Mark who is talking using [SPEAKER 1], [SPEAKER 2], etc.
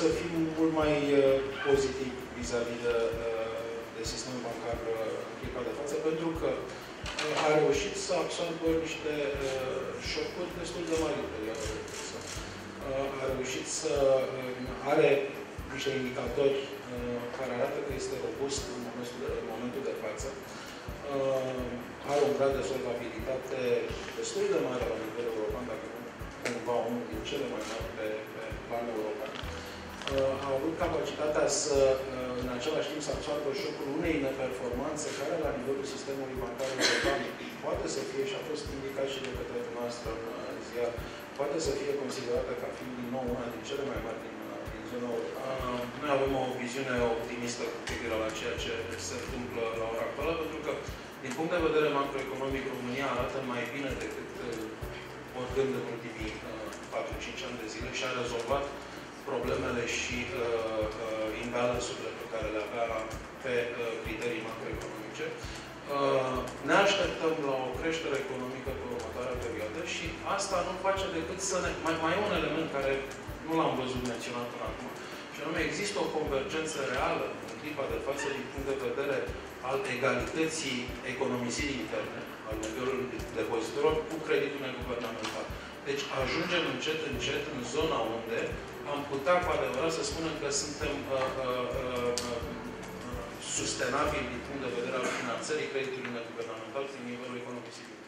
[SPEAKER 1] să fim mult mai uh, pozitiv vis-a-vis de, uh, de sistemul bancar uh, în clipa de față, pentru că uh, a reușit să absorbă niște uh, șocuri destul de mari în perioada de criză. Uh, a reușit să uh, are niște indicatori uh, care arată că este robust în momentul de, în momentul de față. Uh, are un grad de solvabilitate destul de mare la nivel european, dacă nu cumva unul din cele mai mari pe, pe plan european. Uh, a avut capacitatea să, uh, în același timp, să absorbă șocul unei neperformanțe care, la nivelul sistemului bancar european, poate să fie, și a fost indicat și de către dumneavoastră în uh, ziar, poate să fie considerată ca fiind din nou una din cele mai mari din, uh, din zona euro. Uh, noi avem o viziune optimistă cu privire la ceea ce se întâmplă la ora actuală, pentru că, din punct de vedere macroeconomic, România arată mai bine decât uh, oricând în ultimii uh, 4-5 ani de zile și a rezolvat problemele și uh, uh, imbalansurile pe care le avea pe uh, criterii macroeconomice. Uh, ne așteptăm la o creștere economică pe următoarea perioadă și asta nu face decât să ne... Mai, mai e un element care nu l-am văzut menționat până acum, și anume există o convergență reală în clipa de față din punct de vedere al egalității economisirii interne, al nivelului depozitorilor, cu creditul neguvernamental. Deci ajungem încet, încet în zona unde am putea cu adevărat să spunem că suntem uh, uh, uh, uh sustenabili din punct de vedere al finanțării creditului neguvernamental prin nivelul economisirii.